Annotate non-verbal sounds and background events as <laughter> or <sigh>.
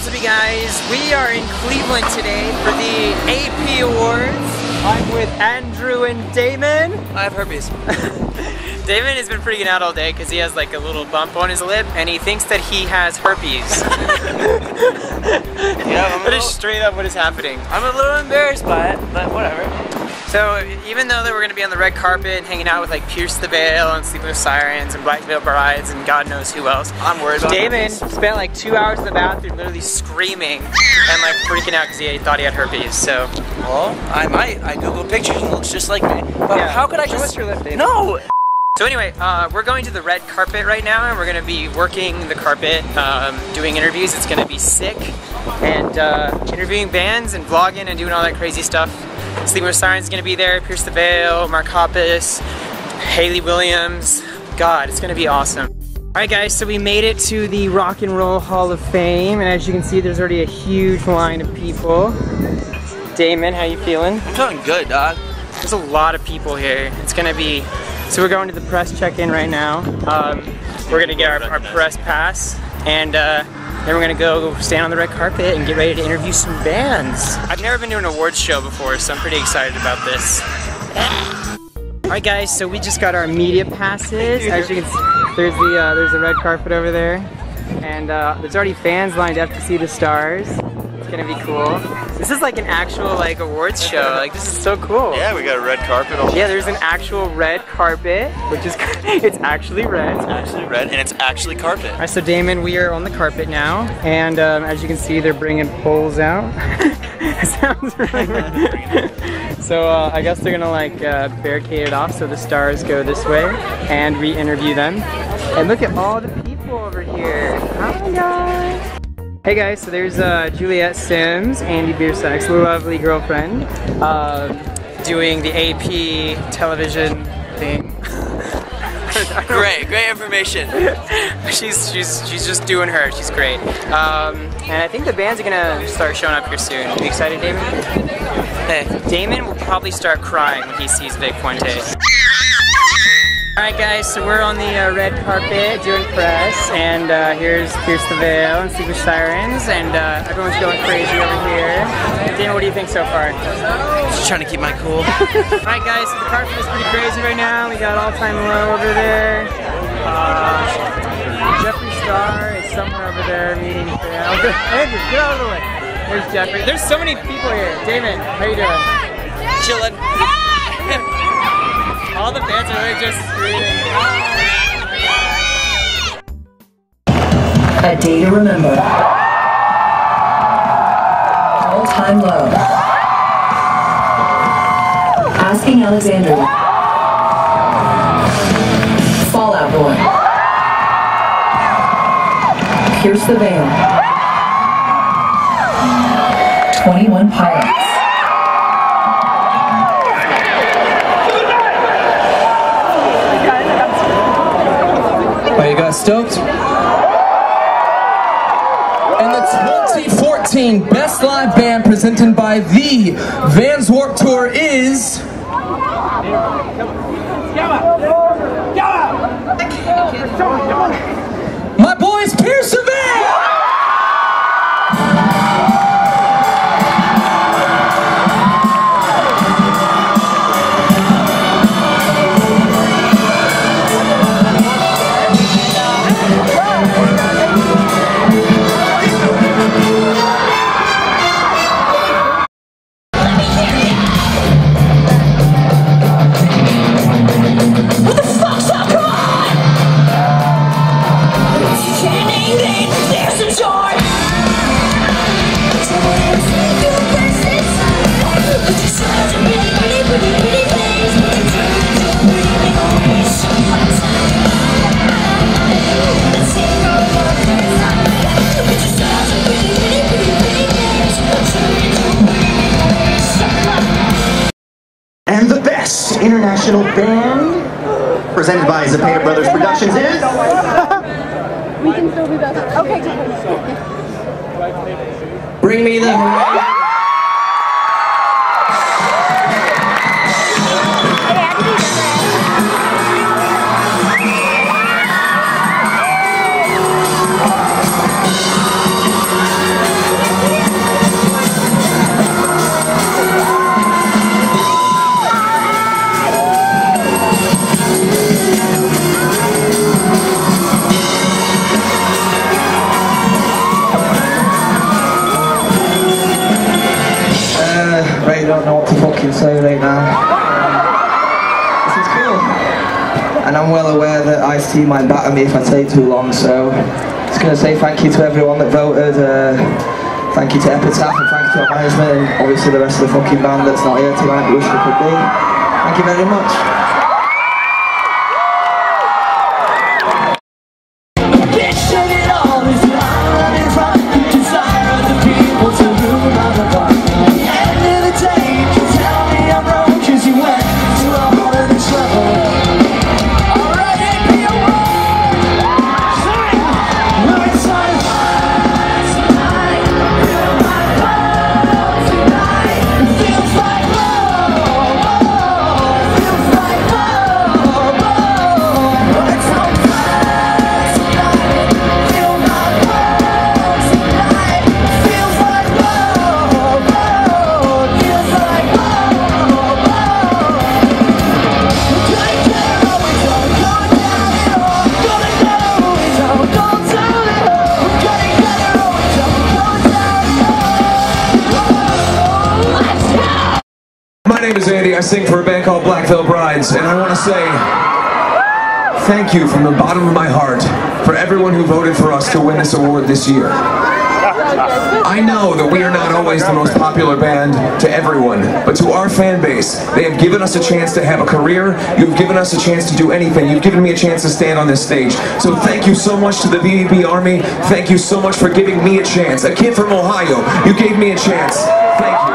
what's up you guys? We are in Cleveland today for the AP Awards. I'm with Andrew and Damon. I have herpes. <laughs> Damon has been freaking out all day because he has like a little bump on his lip and he thinks that he has herpes. <laughs> <laughs> yeah, that is straight up what is happening. I'm a little embarrassed by it, but whatever. So even though that we're gonna be on the red carpet hanging out with like Pierce the Veil and Sleeping with Sirens and Black Veil Brides and God knows who else, I'm worried about Damon spent like two hours in the bathroom literally screaming and like freaking out because he thought he had herpes. So well, I might. I googled pictures and it looks just like me. But yeah. how could I Show just us your lip. No! So anyway, uh, we're going to the red carpet right now and we're going to be working the carpet, um, doing interviews. It's going to be sick and uh, interviewing bands and vlogging and doing all that crazy stuff. With Sirens to be there, Pierce the Veil, Mark Hoppus, Hayley Williams. God, it's going to be awesome. Alright guys, so we made it to the Rock and Roll Hall of Fame and as you can see there's already a huge line of people. Damon, how you feeling? I'm feeling good, dog. There's a lot of people here. It's gonna be so we're going to the press check-in right now. Um, we're gonna get our, our press pass and uh, then we're gonna go stand on the red carpet and get ready to interview some bands. I've never been to an awards show before, so I'm pretty excited about this. Alright guys, so we just got our media passes. As you can see, there's the, uh, there's the red carpet over there. And uh, there's already fans lined up to see the stars. It's gonna be cool. This is like an actual like awards show. Like this is so cool. Yeah, we got a red carpet. Yeah, there's an actual red carpet, which is <laughs> it's actually red. It's actually red, and it's actually carpet. All right, so Damon, we are on the carpet now, and um, as you can see, they're bringing poles out. <laughs> sounds really. <laughs> So uh, I guess they're gonna like uh, barricade it off so the stars go this way, and we interview them. And look at all the people over here. Hi guys. Hey guys, so there's uh, Juliet Sims, Andy Biersack's lovely girlfriend, uh, doing the AP television thing. <laughs> great, great information. <laughs> she's she's she's just doing her. She's great. Um, and I think the bands are gonna start showing up here soon. Are You excited, Damon? Hey, Damon will probably start crying when he sees Vic Fuentes. Alright guys, so we're on the uh, red carpet doing press, and uh, here's Pierce the Veil and Sleeping Sirens, and uh, everyone's going crazy over here. Damon, what do you think so far? Just trying to keep my cool. <laughs> Alright guys, so the carpet is pretty crazy right now. We got All Time Low over there. Uh, Jeffree Star is somewhere over there meeting fans. <laughs> Andrew, get out of the way. There's Jeffree. There's so many people here. Damon, how you doing? Chilling. All the fans are just screaming. A day to remember. All time low. Asking Alexandria. Fall Out Boy. Pierce the Veil. You guys stoked? And the 2014 Best Live Band presented by the Vans Warped Tour is... My boys, Pierce the international band presented by Zapata Brothers Productions is <laughs> We can still be best. Okay, Bring me the horizon. fucking say right now. This is cool. And I'm well aware that Ice-T might batter me if I take too long, so just going to say thank you to everyone that voted. Uh, thank you to Epitaph and thank you to our management and obviously the rest of the fucking band that's not here tonight wish they could be. Thank you very much. Name is Andy. I sing for a band called Black Veil Brides, and I want to say thank you from the bottom of my heart for everyone who voted for us to win this award this year. I know that we are not always the most popular band to everyone, but to our fan base, they have given us a chance to have a career. You've given us a chance to do anything. You've given me a chance to stand on this stage. So thank you so much to the BVB Army. Thank you so much for giving me a chance. A kid from Ohio, you gave me a chance. Thank you.